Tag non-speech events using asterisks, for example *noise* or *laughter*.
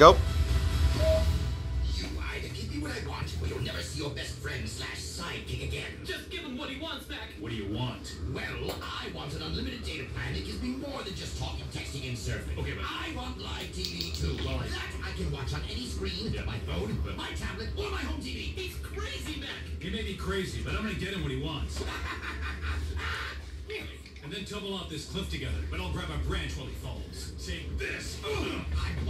Go. You either give me what I want, or you'll never see your best friend slash sidekick again. Just give him what he wants back. What do you want? Well, I want an unlimited data plan that gives me more than just talking, texting, and surfing. Okay, but- I want live TV too. All right. That I can watch on any screen, Yeah. my phone, my tablet, or my home TV. He's crazy, Mac. He may be crazy, but I'm gonna get him what he wants. *laughs* And then tumble off this cliff together, but I'll grab a branch while he falls. Say this. Ugh,